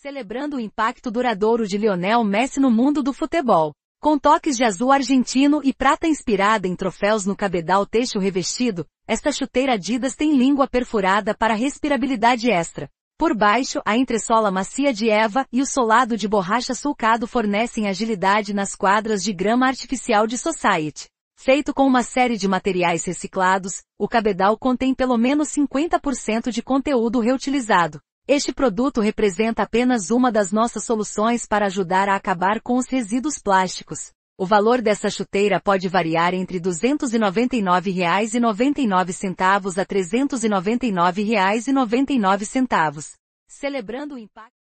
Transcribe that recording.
Celebrando o impacto duradouro de Lionel Messi no mundo do futebol. Com toques de azul argentino e prata inspirada em troféus no cabedal teixo revestido, esta chuteira Adidas tem língua perfurada para respirabilidade extra. Por baixo, a entressola macia de Eva e o solado de borracha sulcado fornecem agilidade nas quadras de grama artificial de Society. Feito com uma série de materiais reciclados, o cabedal contém pelo menos 50% de conteúdo reutilizado. Este produto representa apenas uma das nossas soluções para ajudar a acabar com os resíduos plásticos. O valor dessa chuteira pode variar entre R$ 299,99 a R$ 399,99. Celebrando o impacto